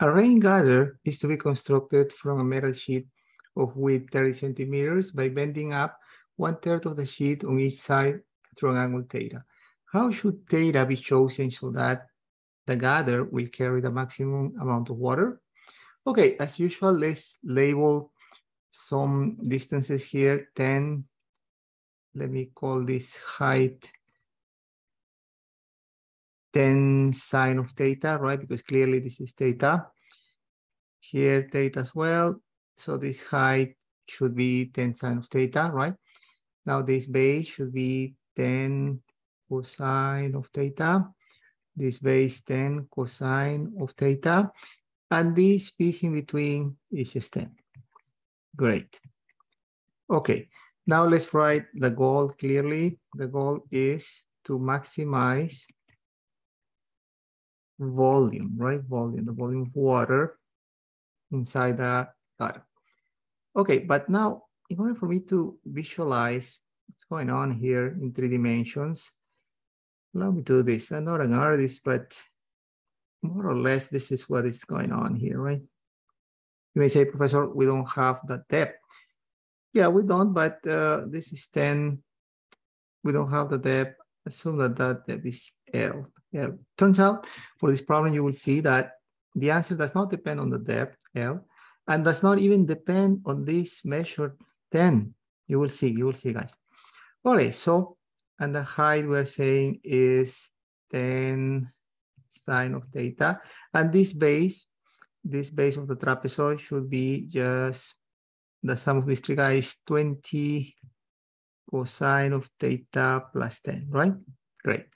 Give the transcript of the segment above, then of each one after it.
A rain gutter is to be constructed from a metal sheet of width 30 centimeters by bending up one third of the sheet on each side through an angle theta. How should theta be chosen so that the gutter will carry the maximum amount of water? Okay, as usual, let's label some distances here, 10. Let me call this height 10 sine of theta, right? Because clearly this is theta. Here theta as well. So this height should be 10 sine of theta, right? Now this base should be 10 cosine of theta. This base 10 cosine of theta. And this piece in between is just 10. Great. Okay, now let's write the goal clearly. The goal is to maximize volume, right? Volume, the volume of water inside gutter. Okay, but now in order for me to visualize what's going on here in three dimensions, let me do this. I'm not an artist, but more or less this is what is going on here, right? You may say, Professor, we don't have the depth. Yeah, we don't, but uh, this is 10. We don't have the depth. Assume that that depth is L. L. Turns out for this problem, you will see that the answer does not depend on the depth, L, and does not even depend on this measure 10. You will see, you will see, guys. Okay, so, and the height we're saying is 10 sine of theta. And this base, this base of the trapezoid should be just the sum of these three guys, 20 cosine of theta plus 10, right? Great.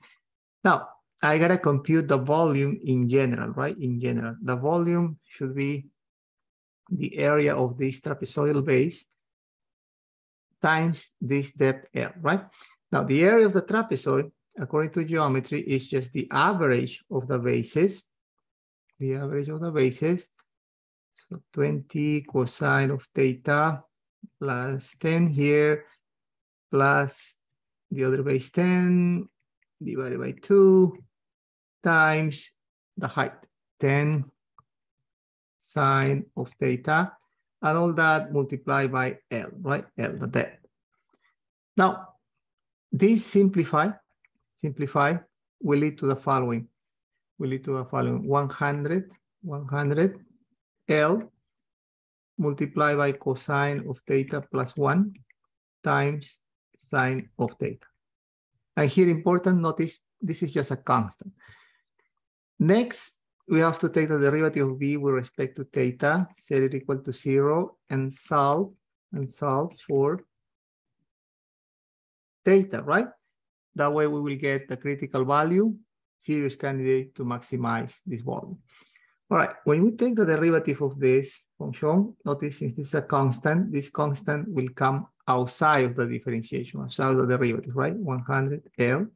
Now, I gotta compute the volume in general, right? In general, the volume should be the area of this trapezoidal base times this depth L, right? Now, the area of the trapezoid, according to geometry, is just the average of the bases, the average of the bases. So 20 cosine of theta plus 10 here, plus the other base 10 divided by 2 times the height, 10 sine of theta, and all that multiplied by L, right? L, the depth. Now, this simplify, simplify will lead to the following. Will lead to the following 100, 100 L multiplied by cosine of theta plus 1 times sine of theta. And here important, notice this is just a constant. Next, we have to take the derivative of v with respect to theta, set it equal to zero, and solve, and solve for theta, right? That way we will get the critical value, serious candidate to maximize this volume. All right, when we take the derivative of this function, notice this is a constant, this constant will come outside of the differentiation, outside of the derivative, right? 100L.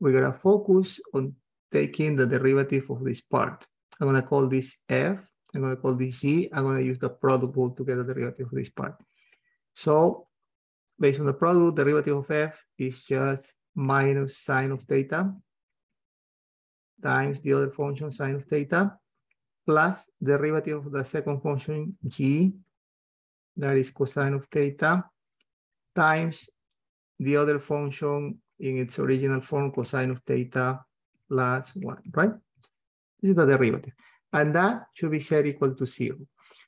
We're gonna focus on taking the derivative of this part. I'm gonna call this F, I'm gonna call this G, I'm gonna use the product rule to get the derivative of this part. So based on the product, derivative of F is just minus sine of theta times the other function sine of theta plus derivative of the second function G, that is cosine of theta, times the other function in its original form, cosine of theta plus one, right? This is the derivative. And that should be set equal to zero.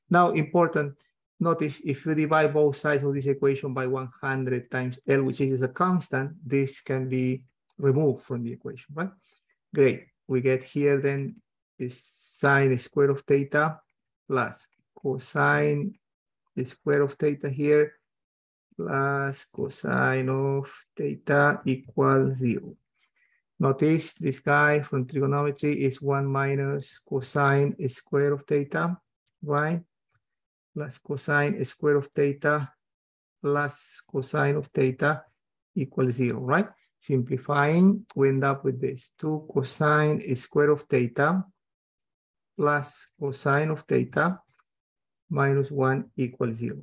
Now, important, notice if you divide both sides of this equation by 100 times L, which is a constant, this can be removed from the equation, right? Great. We get here then is sine square of theta plus cosine square of theta here plus cosine of theta equals zero. Notice this guy from trigonometry is 1 minus cosine square of theta, right? Plus cosine square of theta plus cosine of theta equals 0, right? Simplifying, we end up with this. 2 cosine square of theta plus cosine of theta minus 1 equals 0.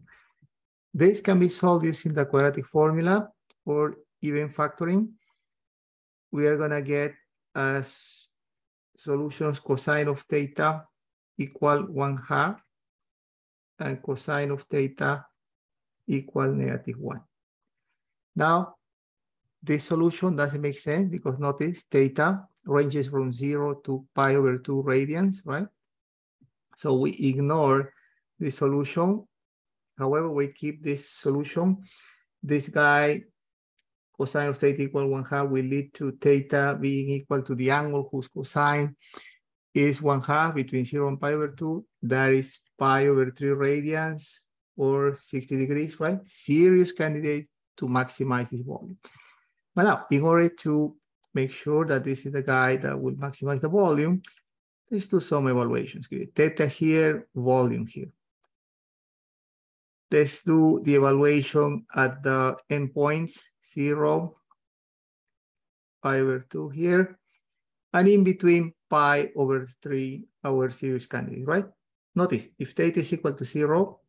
This can be solved using the quadratic formula or even factoring we are gonna get as solutions cosine of theta equal one half and cosine of theta equal negative one. Now, this solution doesn't make sense because notice theta ranges from zero to pi over two radians, right? So we ignore the solution. However, we keep this solution. This guy, cosine of theta equal one half will lead to theta being equal to the angle whose cosine is one half between zero and pi over two. That is pi over three radians or 60 degrees, right? Serious candidate to maximize this volume. But now, in order to make sure that this is the guy that will maximize the volume, let's do some evaluations. Give Theta here, volume here. Let's do the evaluation at the endpoints, zero, pi over two here, and in between pi over three, our series candidate, right? Notice, if theta is equal to zero,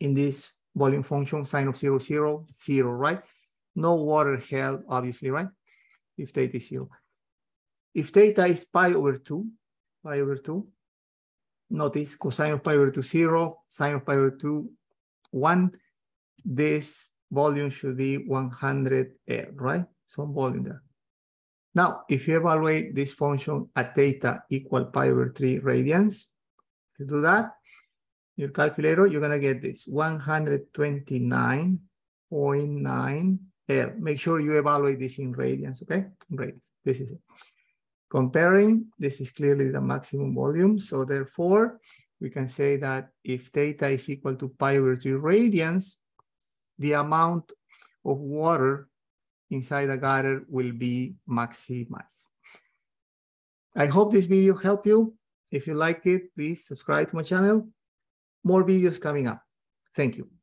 in this volume function, sine of zero, zero, zero, right? No water held, obviously, right? If theta is zero. If theta is pi over two, pi over two, notice cosine of pi over two, zero, sine of pi over two, one, this volume should be 100 L, right? Some volume there. Now, if you evaluate this function at theta equal pi over three radians, you do that, your calculator, you're gonna get this 129.9 L. Make sure you evaluate this in radians, okay? Radians, this is it. Comparing, this is clearly the maximum volume. So therefore, we can say that if theta is equal to pi over 3 radians, the amount of water inside the gutter will be maximized. I hope this video helped you. If you like it, please subscribe to my channel. More videos coming up. Thank you.